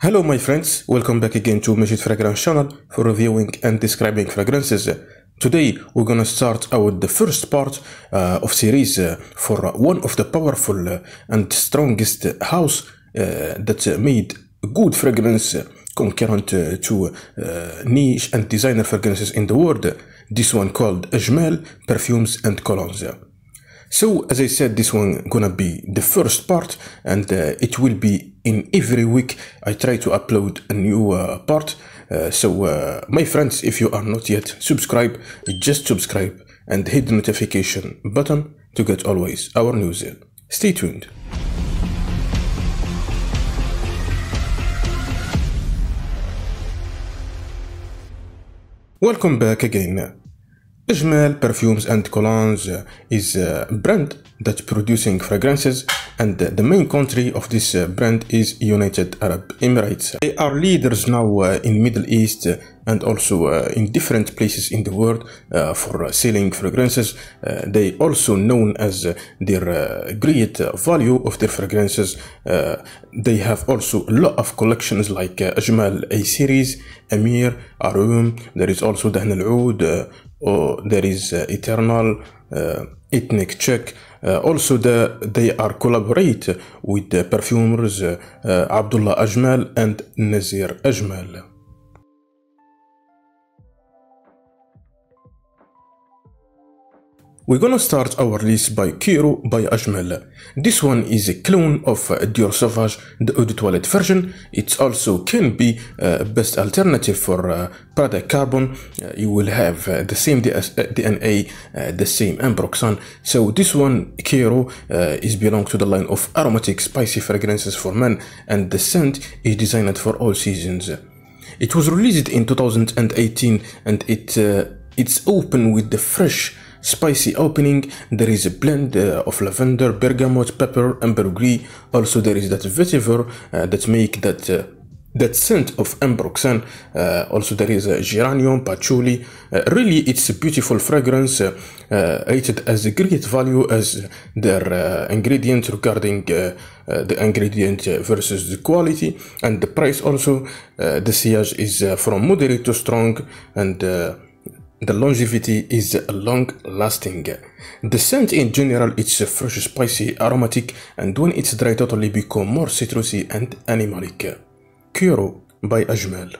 Hello my friends, welcome back again to Madjid Fragrance channel for reviewing and describing fragrances. Today we're gonna start out the first part uh, of series uh, for one of the powerful uh, and strongest house uh, that made good fragrance concurrent uh, to uh, niche and designer fragrances in the world. This one called Ajmal Perfumes and Colognes. So as I said, this one gonna be the first part, and it will be in every week. I try to upload a new uh, part. Uh, so uh, my friends, if you are not yet subscribed, just subscribe and hit the notification button to get always our news. Stay tuned. Welcome back again. Ajmal Perfumes and Colognes is a brand that producing fragrances and the main country of this brand is United Arab Emirates. They are leaders now uh, in Middle East and also uh, in different places in the world uh, for selling fragrances. They also known as their great value of their fragrances. They have also a lot of collections like Ajmal A series, Amir, Arum, there is also Dahn al-Oud, or there is uh, Eternal, uh, Ethnic Czech. Uh, also, the, they are collaborate with the perfumers Abdullah Ajmal and Nazir Ajmal. We're gonna start our list by Kiro by Ajmal. This one is a clone of Dior Sauvage, the Eau de Toilette version. It also can be uh, best alternative for uh, Prada Carbon. Uh, you will have uh, the same DS DNA, uh, the same Ambroxan. So this one, Kiro, uh, is belong to the line of aromatic spicy fragrances for men and the scent is designed for all seasons. It was released in 2018 and it it's open with the fresh spicy opening. There is a blend uh, of lavender, bergamot, pepper, ambergris. Also, there is that vetiver uh, that make that uh, that scent of ambroxan. Uh, also, there is a geranium, patchouli. Uh, really, it's a beautiful fragrance uh, rated as a great value as their ingredient regarding the ingredient versus the quality and the price. Also, the sillage is from moderate to strong and the longevity is long lasting. The scent in general is fresh, spicy, aromatic, and when it's dry totally become more citrusy and animalic. Kiro by Ajmal.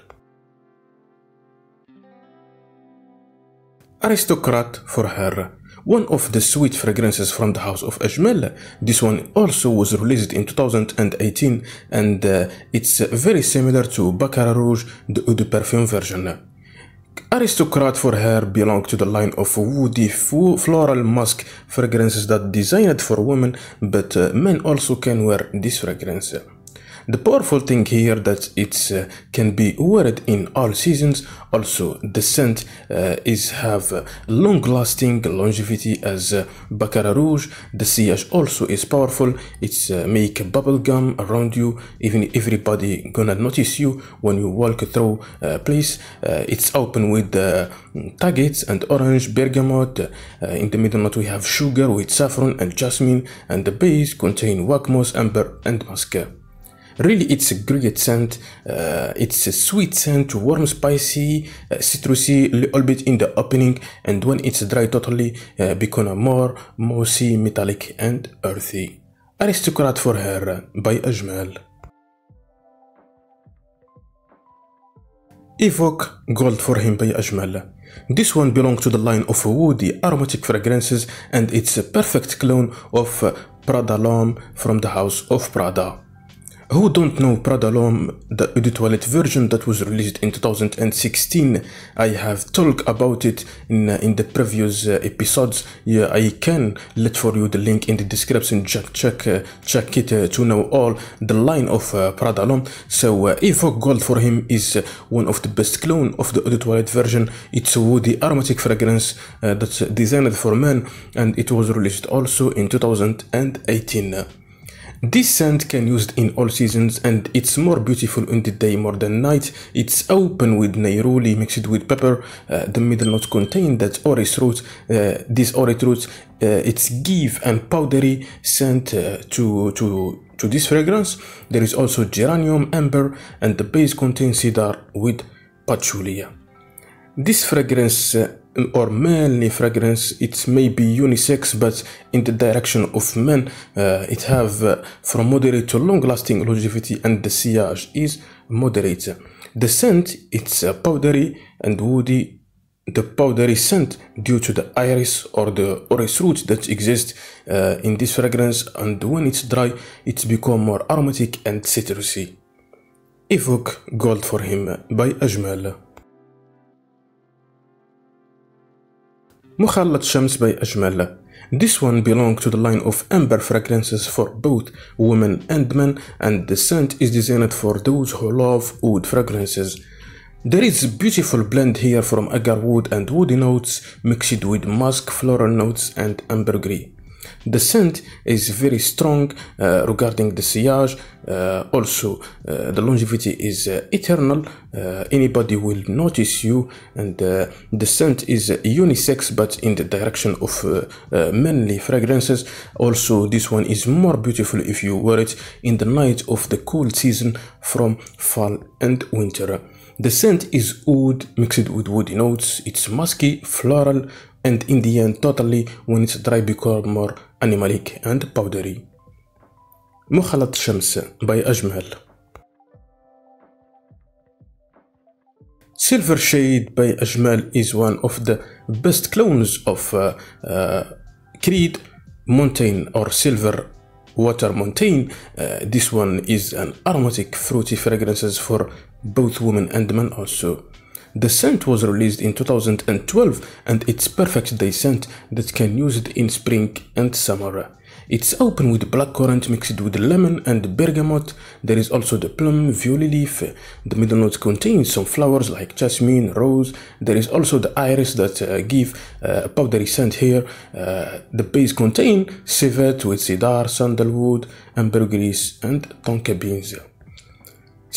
Aristocrat for her. One of the sweet fragrances from the house of Ajmal. This one also was released in 2018 and uh, it's very similar to Baccarat Rouge, the Eau de Parfum version. Aristocrat for her belong to the line of woody floral musk fragrances that designed for women, but uh, men also can wear this fragrance. The powerful thing here that it uh, can be worn in all seasons. Also, the scent uh, is have long lasting longevity as uh, Baccarat Rouge. The sillage also is powerful. It's uh, make bubble gum around you. Even everybody gonna notice you when you walk through a uh, place. Uh, it's open with uh, tagetes and orange bergamot. Uh, in the middle note we have sugar with saffron and jasmine and the base contain wax moss, amber and musk. Really, it's a great scent. Uh, it's a sweet scent, warm, spicy, uh, citrusy, little bit in the opening, and when it's dry, totally uh, become more mossy, metallic, and earthy. Aristocrat for her by Ajmal. Evoke Gold for him by Ajmal. This one belongs to the line of woody aromatic fragrances and it's a perfect clone of Prada L'Homme from the house of Prada. Who don't know Prada L'Homme, the Toilette version that was released in 2016? I have talked about it in, uh, in the previous uh, episodes. Yeah, I can let for you the link in the description. Check check uh, check it uh, to know all the line of uh, Prada L'Homme. So uh, Evoke Gold for him is one of the best clone of the Toilette version. It's a woody aromatic fragrance that's designed for men and it was released also in 2018. This scent can used in all seasons and it's more beautiful in the day more than night. It's open with neroli mixed with pepper. Uh, the middle notes contain that orris root. Uh, this orris root uh, it's give and powdery scent uh, to to to this fragrance. There is also geranium, amber, and the base contains cedar with patchouli. This fragrance uh, or mainly fragrance it may be unisex but in the direction of men uh, it have uh, from moderate to long lasting longevity and the sillage is moderate. The scent it's uh, powdery and woody. The powdery scent due to the iris or the orris root that exist uh, in this fragrance and when it's dry it's become more aromatic and citrusy. Evoke gold for him by ajmal Mukhallat Shams by Ajmal. This one belongs to the line of amber fragrances for both women and men and the scent is designed for those who love wood fragrances. There is a beautiful blend here from agarwood and woody notes mixed with musk, floral notes and ambergris. The scent is very strong uh, regarding the sillage. Uh, also, uh, the longevity is uh, eternal. Uh, anybody will notice you, and uh, the scent is unisex, but in the direction of manly fragrances. Also, this one is more beautiful if you wear it in the night of the cool season from fall and winter. The scent is wood mixed with woody notes. It's musky, floral, and in the end totally when it's dry become more animalic and powdery مخلط شمس by أجمل Silver Shade by Ajmal is one of the best clones of uh, uh, Creed Mountain or Silver Water Mountain. Uh, this one is an aromatic fruity fragrances for both women and men also. The scent was released in 2012 and it's perfect day scent that can use it in spring and summer. It's open with blackcurrant mixed with lemon and bergamot. There is also the plum, violet leaf. The middle notes contain some flowers like jasmine, rose. There is also the iris that uh, give uh, a powdery scent here. Uh, the base contain civet with cedar, sandalwood, ambergris and tonka beans.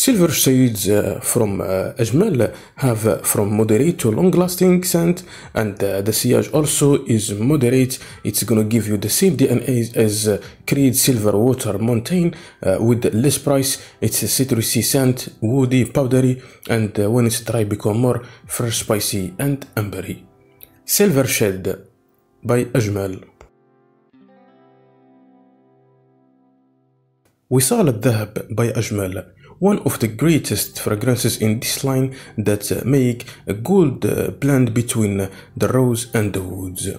Silver shades uh, from uh, Ajmal have uh, from moderate to long lasting scent and uh, the sillage also is moderate. It's gonna give you the same DNA as uh, Creed Silver Water Mountain uh, with less price. It's a citrusy scent, woody, powdery and uh, when it's dry become more fresh, spicy and ambery. Silver Shade by Ajmal وصال الذهب by أجمل one of the greatest fragrances in this line that make a good uh, blend between the rose and the woods.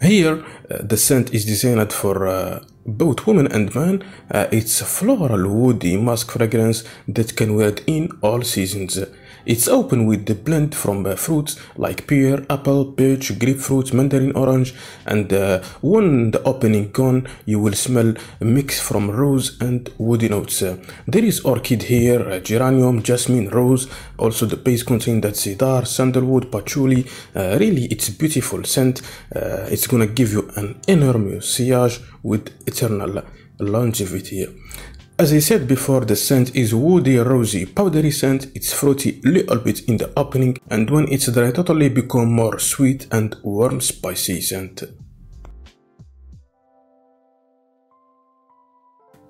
Here, uh, the scent is designed for uh, both women and men. It's a floral woody musk fragrance that can wear in all seasons. It's open with the blend from uh, fruits like pear, apple, peach, grapefruit, mandarin, orange, and uh, when the opening gone, you will smell a mix from rose and woody notes. Uh, there is orchid here, uh, geranium, jasmine, rose. Also, the base contains that cedar, sandalwood, patchouli. Uh, really, it's beautiful scent. Uh, it's gonna give you an enormous sillage with eternal longevity. As I said before, the scent is woody, rosy, powdery scent. It's fruity little bit in the opening and when it's dry totally become more sweet and warm spicy scent.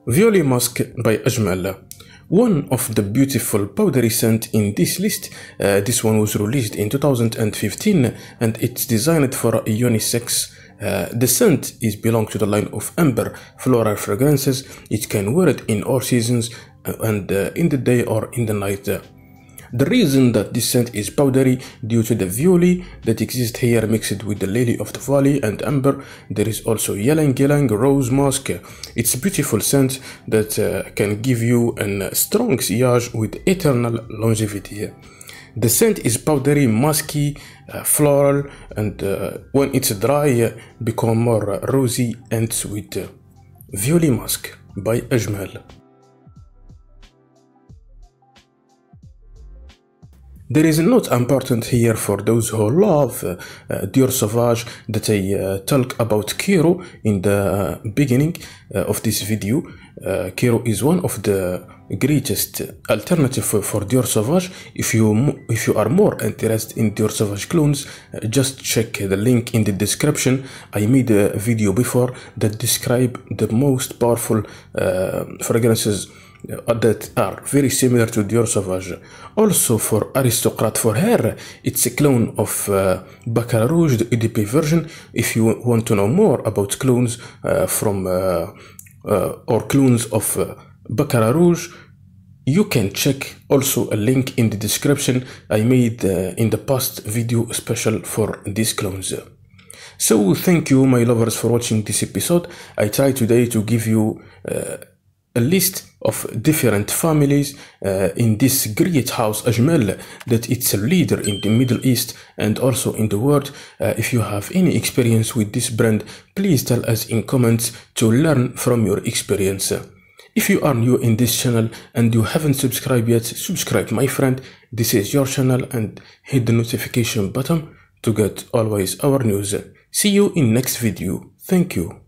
Violet Musk by Ajmal. One of the beautiful powdery scent in this list, uh, this one was released in 2015 and it's designed for unisex uh, the scent is belong to the line of amber floral fragrances. It can wear it in all seasons uh, and uh, in the day or in the night. The reason that this scent is powdery due to the violet that exists here mixed with the lily of the valley and amber. There is also ylang ylang rose musk. It's a beautiful scent that uh, can give you a strong sillage with eternal longevity. The scent is powdery, musky, uh, floral, and uh, when it's dry, uh, become more rosy and sweet. Violet Musk by Ajmal. There is a note important here for those who love uh, uh, Dior Sauvage that I uh, talk about Kiro in the beginning of this video. Kiro is one of the greatest alternative for, Dior Sauvage. If you if you are more interested in Dior Sauvage clones, uh, just check the link in the description. I made a video before that describe the most powerful uh, fragrances uh, that are very similar to Dior Sauvage. Also for Aristocrat for hair, it's a clone of uh, Baccarat Rouge, the EDP version. If you want to know more about clones uh, from uh, uh, or clones of Baccarat Rouge, you can check also a link in the description I made uh, in the past video special for these clones. So thank you my lovers for watching this episode. I try today to give you uh, a list of different families uh, in this great house Ajmal that it's a leader in the Middle East and also in the world. Uh, if you have any experience with this brand, please tell us in comments to learn from your experience. If you are new in this channel and you haven't subscribed yet, subscribe my friend. This is your channel and hit the notification button to get always our news. See you in next video. Thank you.